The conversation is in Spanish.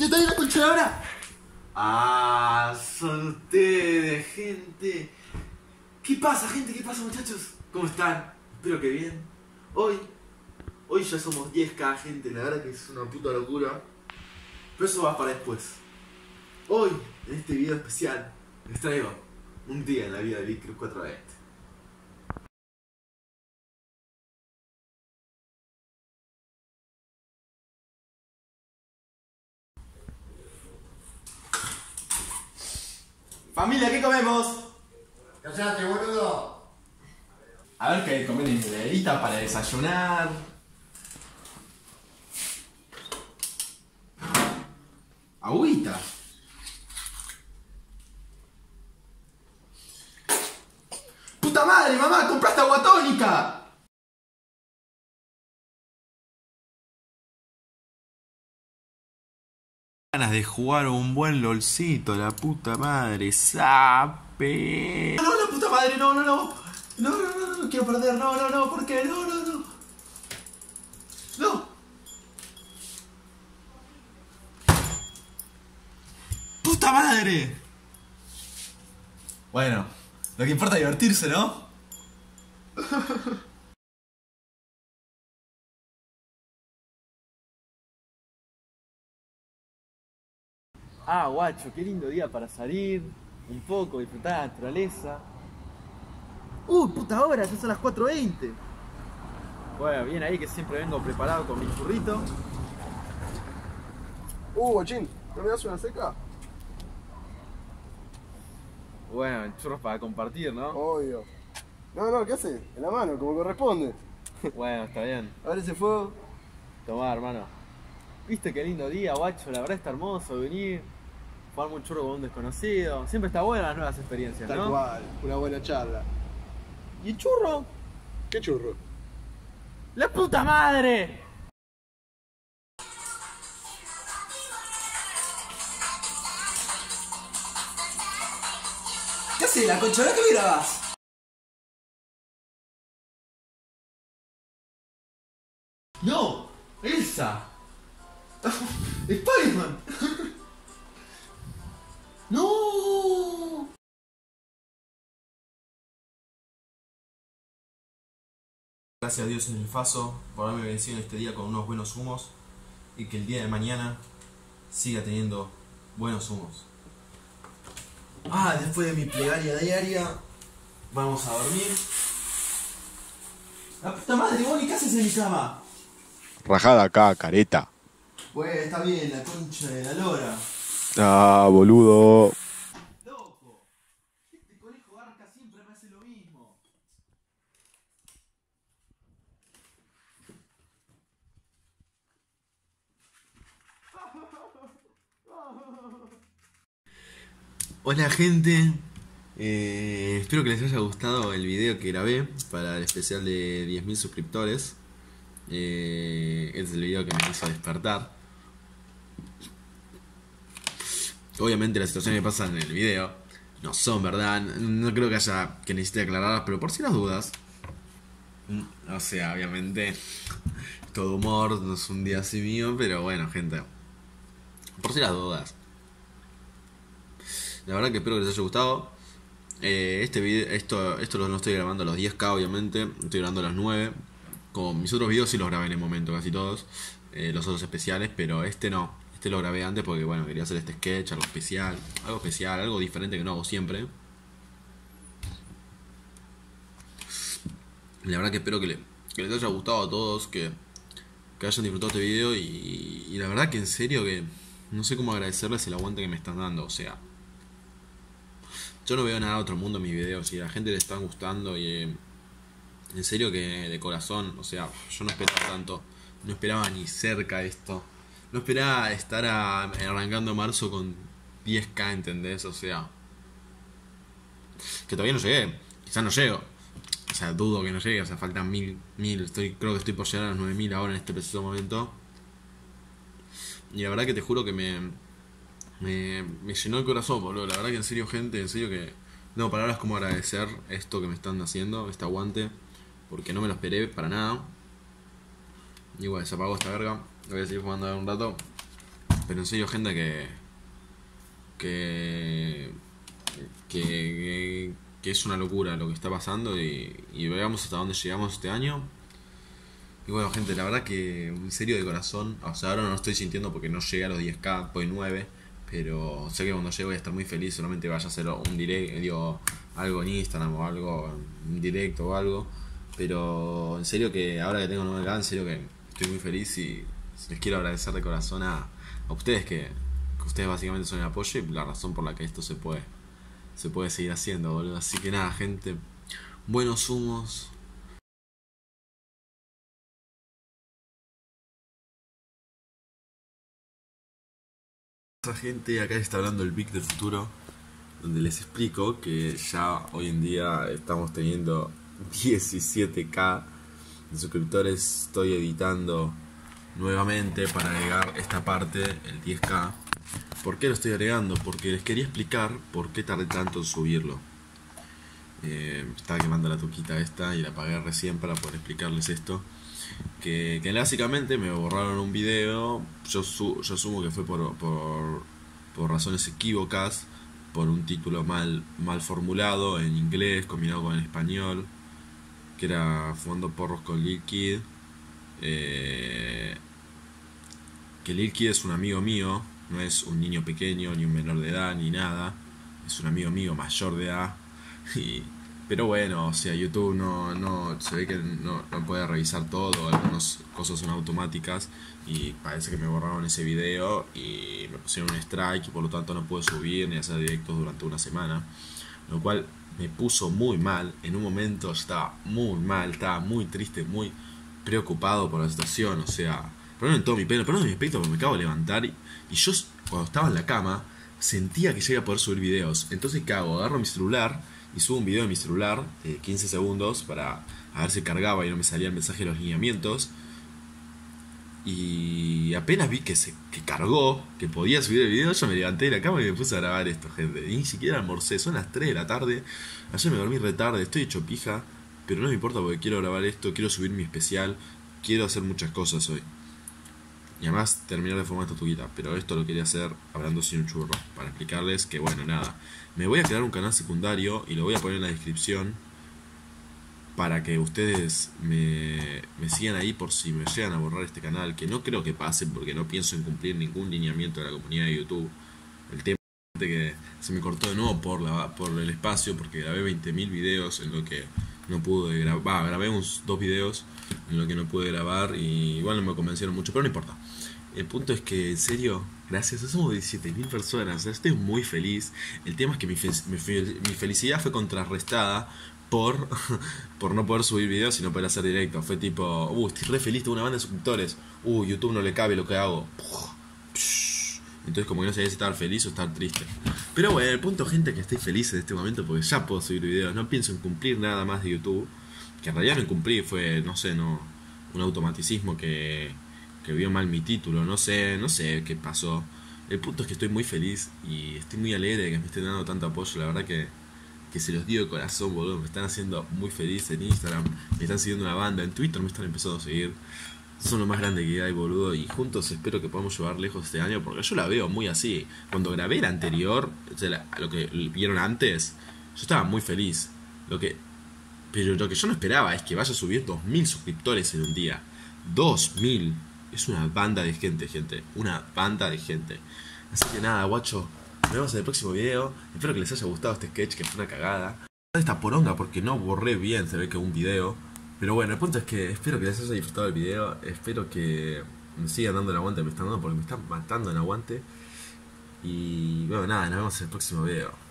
¿Qué está ahí la ahora? Ah, son ustedes, gente. ¿Qué pasa, gente? ¿Qué pasa, muchachos? ¿Cómo están? Espero que bien. Hoy, hoy ya somos 10k, gente. La verdad que es una puta locura. Pero eso va para después. Hoy, en este video especial, les traigo un día en la vida de Big Cruz 420. Familia, ¿qué comemos? ¡Cállate, boludo! A ver qué comer en hilerita para desayunar. Agüita. ¡Puta madre, mamá! ¡Compraste agua tónica! Ganas de jugar un buen lolcito, la puta madre, sape. No, no, puta madre, no, no, no. No, no, no, no, no quiero perder, no, no, no, ¿por qué? No, no, no. No. ¡Puta madre! Bueno, lo que importa es divertirse, ¿no? Ah, guacho, qué lindo día para salir, un poco, disfrutar de la naturaleza. Uy, puta hora, ya son las 4.20. Bueno, bien ahí que siempre vengo preparado con mi churrito. Uh, bochín, ¿no me das una seca? Bueno, el churro es para compartir, ¿no? Obvio. No, no, ¿qué haces? En la mano, como corresponde. Bueno, está bien. A ver ese fuego. Tomá, hermano. Viste qué lindo día, guacho, la verdad está hermoso venir, jugar un churro con un desconocido. Siempre está buena las nuevas experiencias, Tal ¿no? cual, una buena charla. ¿Y el churro? ¿Qué churro? ¡La puta madre! ¿Qué haces, la concha de que me grabás? ¡No! ¡Elsa! ¡Spiderman! ¡No! Gracias a Dios en el Faso por haberme vencido en este día con unos buenos humos y que el día de mañana siga teniendo buenos humos. Ah, después de mi plegaria diaria, vamos a dormir. ¡La puta madre, Bonnie! ¿Qué haces en mi cama? Rajada acá, careta. Pues está bien, la concha de la lora. Ah, boludo. Este conejo garca siempre me hace lo mismo. Hola gente, Eh, espero que les haya gustado el video que grabé para el especial de 10.000 suscriptores. Eh, este es el video que me hizo despertar. Obviamente las situaciones que pasan en el video no son verdad, no creo que haya que necesite aclararlas, pero por si las dudas. mm, O sea, obviamente todo humor, no es un día así mío, pero bueno, gente. Por si las dudas. La verdad que espero que les haya gustado. Eh, este video, esto, esto lo no estoy grabando a los 10k, obviamente. Estoy grabando a las 9. Con mis otros videos sí los grabé en el momento, casi todos. eh, los otros especiales, pero este no. Este lo grabé antes porque, bueno, quería hacer este sketch, algo especial. Algo especial, algo diferente que no hago siempre. La verdad que espero que, le- que les haya gustado a todos, que, hayan disfrutado este video y, y la verdad que en serio que no sé cómo agradecerles el aguante que me están dando. O sea, yo no veo nada de otro mundo en mis videos y a la gente le están gustando y eh, en serio que de corazón, o sea, yo no esperaba tanto, no esperaba ni cerca esto. No esperaba estar a- arrancando marzo con 10k, ¿entendés? O sea, que todavía no llegué, quizás no llego. O sea, dudo que no llegue, o sea, faltan mil, mil, estoy, creo que estoy por llegar a los 9000 ahora en este preciso momento. Y la verdad que te juro que me, me, me llenó el corazón, boludo. La verdad que en serio, gente, en serio que no palabras como agradecer esto que me están haciendo, este aguante, porque no me lo esperé para nada. Bueno, se apagó esta verga. Voy a seguir jugando un rato. pero en serio, gente que. que. que. que es una locura lo que está pasando y, y veamos hasta dónde llegamos este año. Y bueno, gente, la verdad que en serio de corazón, o sea, ahora no lo estoy sintiendo porque no llegué a los 10k, voy 9, pero sé que cuando llegue voy a estar muy feliz, solamente vaya a hacer un direct, digo, algo en Instagram o algo, un directo o algo, pero en serio que ahora que tengo 9k, en serio que estoy muy feliz y les quiero agradecer de corazón a, a ustedes que, que ustedes básicamente son el apoyo y la razón por la que esto se puede, se puede seguir haciendo, boludo. Así que nada, gente, buenos humos. Gente, acá está hablando el Big del futuro, donde les explico que ya hoy en día estamos teniendo 17k de suscriptores. Estoy editando nuevamente para agregar esta parte, el 10k. ¿Por qué lo estoy agregando? Porque les quería explicar por qué tardé tanto en subirlo. Eh, estaba quemando la tuquita esta y la apagué recién para poder explicarles esto. Que, básicamente me borraron un video. Yo, su- asumo que fue por, por, por razones equívocas, por un título mal, mal formulado en inglés combinado con el español, que era Fumando Porros con Lil Kid. Eh, que Lil es un amigo mío, no es un niño pequeño, ni un menor de edad, ni nada. Es un amigo mío mayor de edad. Pero bueno, o sea, YouTube no, no se ve que no, no puede revisar todo, algunas cosas son automáticas y parece que me borraron ese video y me pusieron un strike y por lo tanto no pude subir ni hacer directos durante una semana, lo cual me puso muy mal, en un momento estaba muy mal, estaba muy triste, muy preocupado por la situación, o sea, perdón en todo mi pelo, perdón en mi aspecto porque me acabo de levantar y, yo cuando estaba en la cama sentía que llegué a poder subir videos, entonces ¿qué hago? Agarro mi celular y subo un video de mi celular de 15 segundos para a ver si cargaba y no me salía el mensaje de los lineamientos. Y apenas vi que se que cargó, que podía subir el video, yo me levanté de la cama y me puse a grabar esto, gente. Ni siquiera almorcé, son las 3 de la tarde. Ayer me dormí retarde, estoy hecho pija, pero no me importa porque quiero grabar esto, quiero subir mi especial, quiero hacer muchas cosas hoy. Y además terminar de formar esta tuquita, pero esto lo quería hacer hablando sin un churro, para explicarles que bueno, nada. Me voy a crear un canal secundario y lo voy a poner en la descripción para que ustedes me, me sigan ahí por si me llegan a borrar este canal, que no creo que pase porque no pienso en cumplir ningún lineamiento de la comunidad de YouTube. El tema es que se me cortó de nuevo por, la, por el espacio porque grabé 20.000 videos en lo que no pude grabar, grabé unos dos videos en lo que no pude grabar y igual no me convencieron mucho, pero no importa. El punto es que, en serio, gracias, somos 17.000 personas, estoy muy feliz. El tema es que mi, mi felicidad fue contrarrestada por, por no poder subir videos y no poder hacer directo. Fue tipo, uh, estoy re feliz, tengo una banda de suscriptores. Uh, YouTube no le cabe lo que hago. Entonces como que no sabía si estar feliz o estar triste. Pero bueno, el punto, gente, que estoy feliz en este momento porque ya puedo subir videos. No pienso en cumplir nada más de YouTube. Que en realidad no cumplí, fue, no sé, no un automaticismo que, que vio mal mi título. No sé, no sé qué pasó. El punto es que estoy muy feliz y estoy muy alegre de que me estén dando tanto apoyo. La verdad que, que se los digo de corazón, boludo. Me están haciendo muy feliz en Instagram. Me están siguiendo una banda. En Twitter me están empezando a seguir. Son lo más grande que hay, boludo. Y juntos espero que podamos llevar lejos este año. Porque yo la veo muy así. Cuando grabé el anterior, o lo que vieron antes, yo estaba muy feliz. Lo que, pero lo que yo no esperaba es que vaya a subir 2.000 suscriptores en un día. 2.000. Es una banda de gente, gente. Una banda de gente. Así que nada, guacho. Nos vemos en el próximo video. Espero que les haya gustado este sketch que fue una cagada. Esta poronga porque no borré bien, se ve que un video. Pero bueno, el punto es que espero que les haya disfrutado el video. Espero que me sigan dando el aguante que me están dando porque me están matando en aguante. Y bueno, nada, nos vemos en el próximo video.